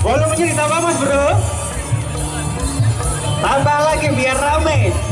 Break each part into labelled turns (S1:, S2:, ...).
S1: Volumenya menceritakan mas bro. Tambah lagi biar rame.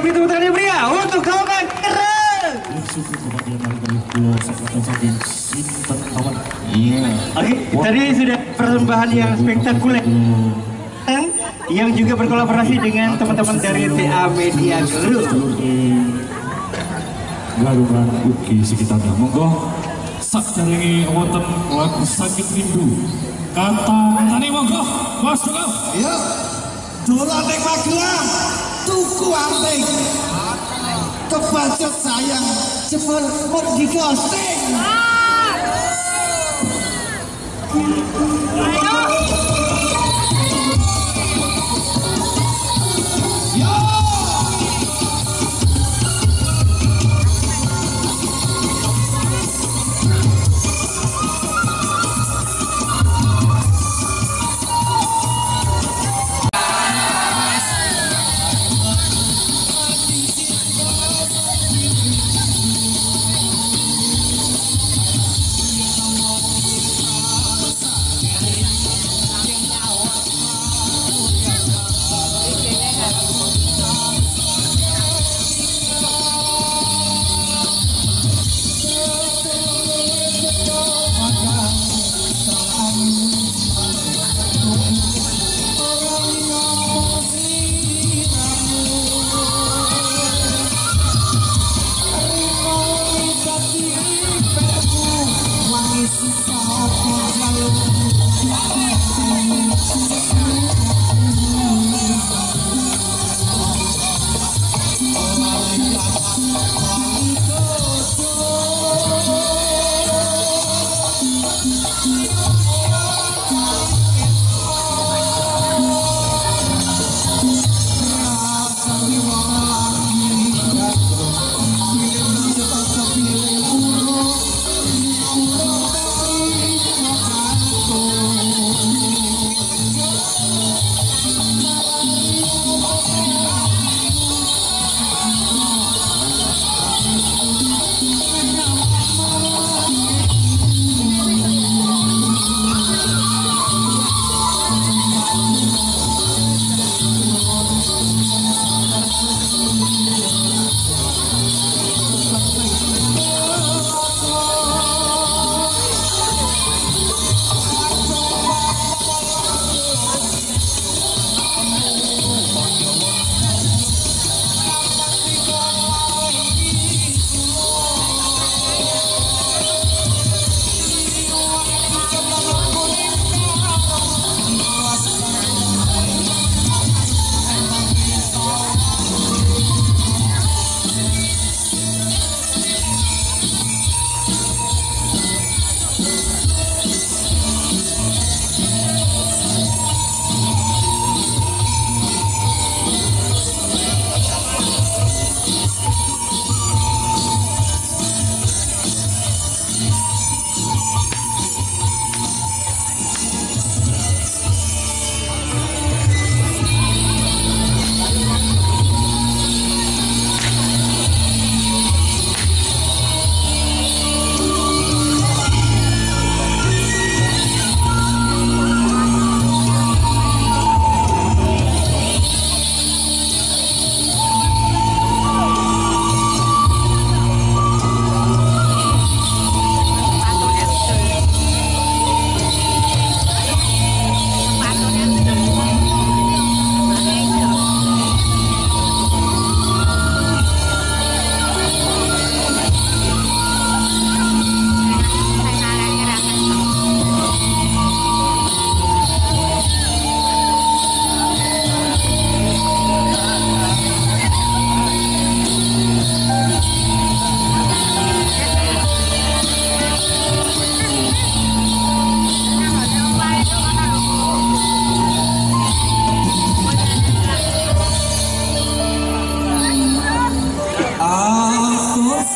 S2: Beri tepuk tangan yang meriah untuk kawan keren. Iya. Oke, tadi sudah persembahan yang spektakuler. Yang juga berkolaborasi dengan teman-teman dari TA Media Group.
S3: Galungan ugi sekitarnya. Monggo sakjaringi wonten lagu sakit rindu. Kata tani monggo, Mas Dulur.
S4: Ya, dolan ning Magelang, tuku ambek kebacot sayang. Cepet mau di ghosting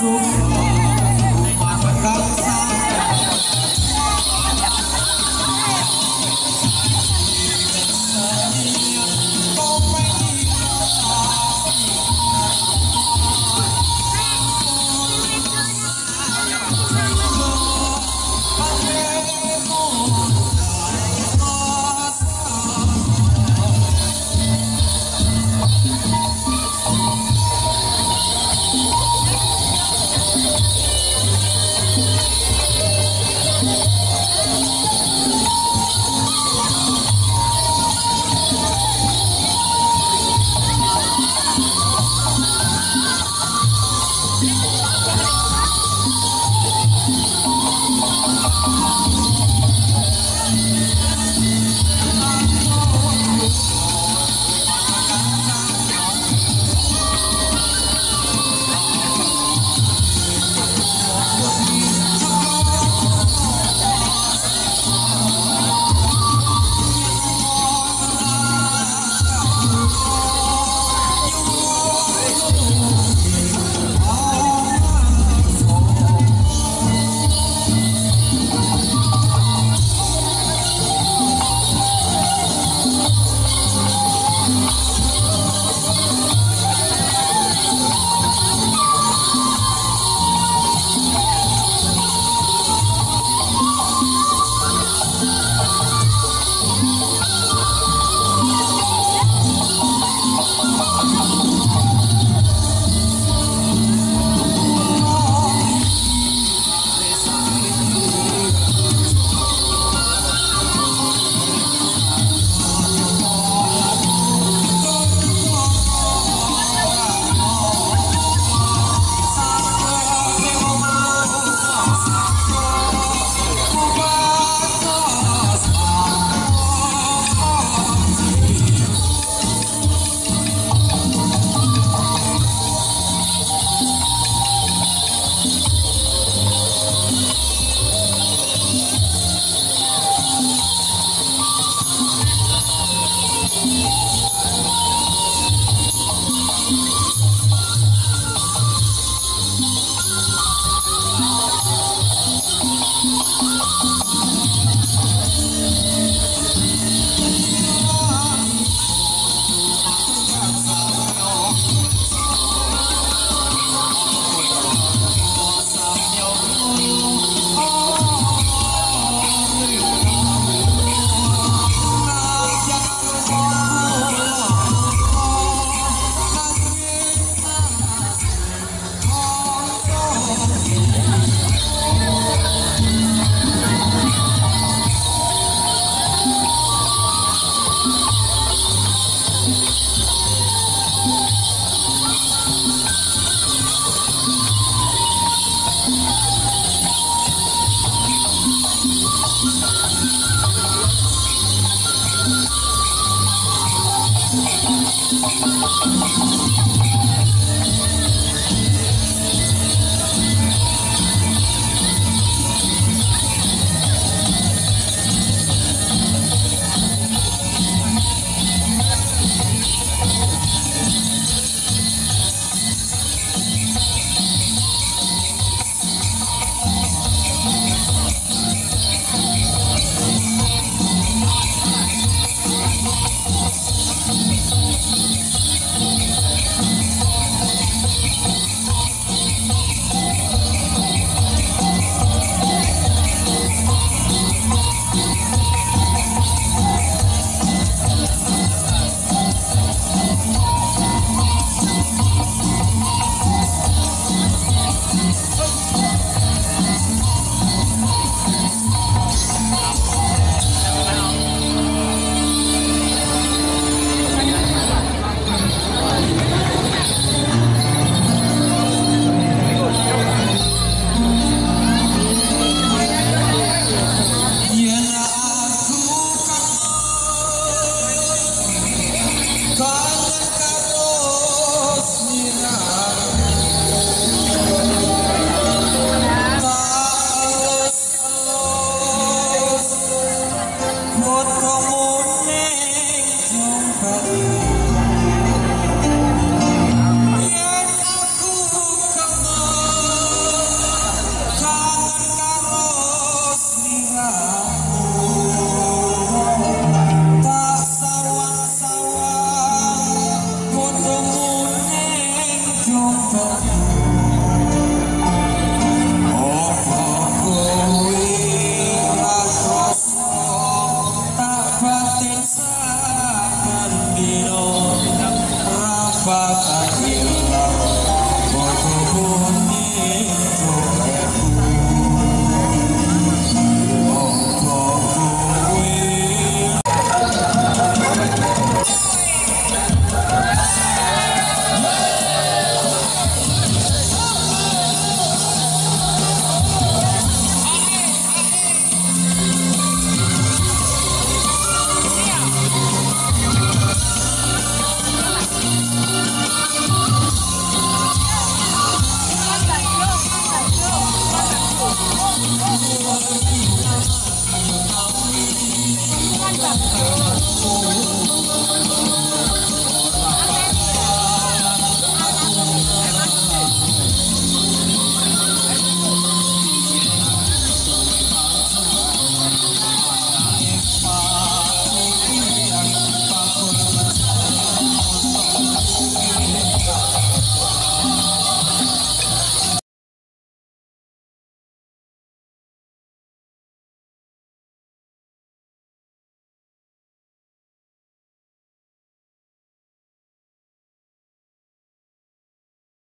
S4: 如。